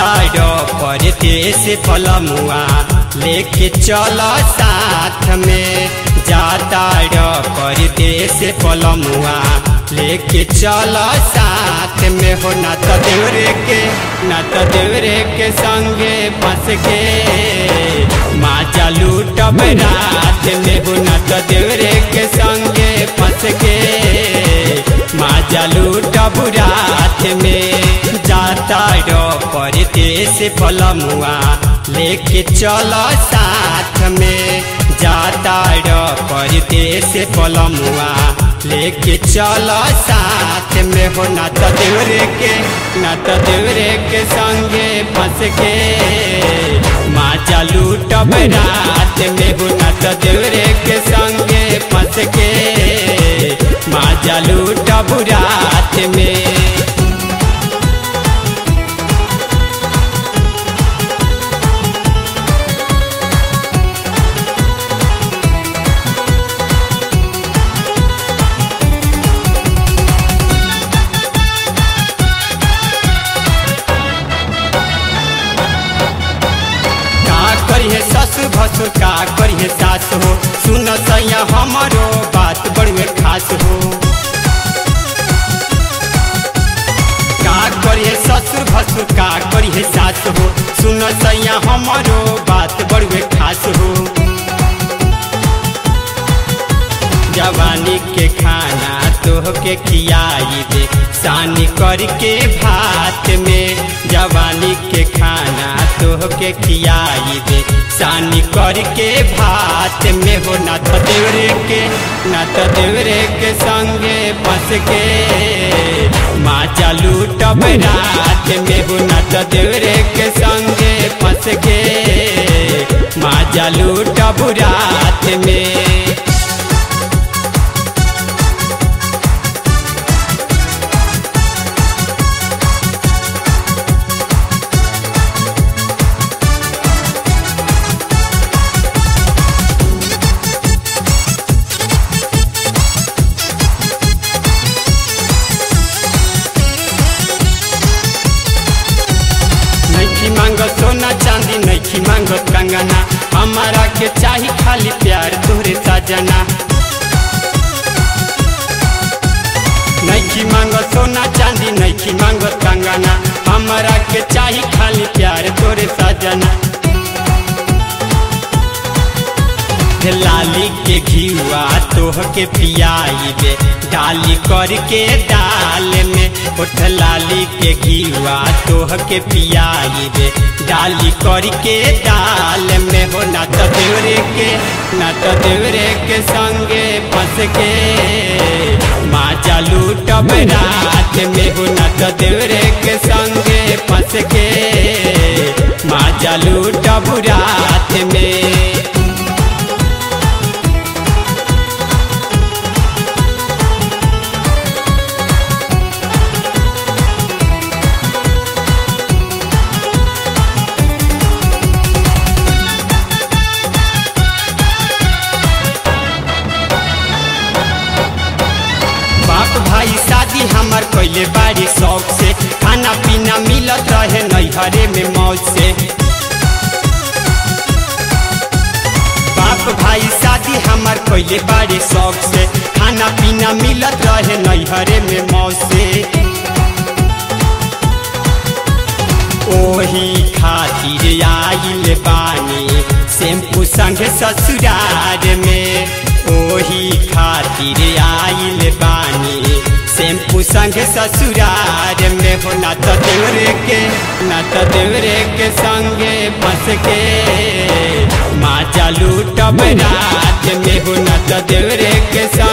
परदेश पलमुआ लेके चल साथ में जा जाता परदेश पलमुआ लेके चल साथ में हो ना तो देवरे के ना तो देवरे के संगे फंस के माँ चालू टब रात में हो ना तो देवरे के संगे फंस के माँ चालू टब रात में परदेश पलमुआ लेके चल साथ में। जाता परदेश पलमुआ लेके चल साथ में। हो ना तो देवरे के ना तो देवरे के संगे फंस के। माँ चालू टब रात में हो ना तो देवरे के संगे फंस के। माँ चालू टब रात में सास हो। सुन सैया, हमारो बात बड़े खास हो। का करिए ससुर भसुर का करिए सास हो। सुन सैया, हमारो बात बड़े खास हो। जवानी के खाना तोह के खियाई दे, सानी करके भात में। तोह के खियाई दे। सानी करके भात में हो नाथ देवरे के नाथ देवरे के संगे फंस के माँ चालू टब रात में हो नाथ देवरे के संगे फंस के माँ चालू टब रात में कंगना हमारा के चाही खाली प्यार तोरे सजना तोह के पियाई दे डाली करके डाल में उठ लाली के घियुआ तोह के पियाई दे डाली करके डाल में हो ना तो देवरे के ना तो देवरे के संगे फंस के माँ चालू टब रात में हो ना तो देवरे के संगे फंस के माँ चालू टब रात हमार कैले बाड़ी शौक से। खाना पीना मिलत रहे नैहरे में मौज से। बाप, भाई, शादी हमार कैले बाड़ी शौक से। खाना पीना मिलत रहे नैहरे में मौज से। ओही खातिर आइल बानी, शैम्पू संग ससुरार में। ओही खातिर आइल बानी शैम्पू संग ससुरार में हो ना तो देवरे के ना तो देवरे के संगे फंस के माँ चालू टब में हो ना तो देवरे के संगे